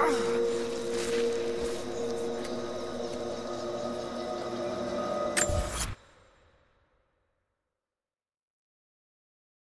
Ah.